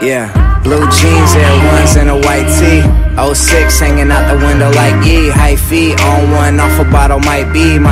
Yeah, blue jeans, and Ones, and a white tee. 06 hanging out the window like E. High feet on one, off a bottle might be. My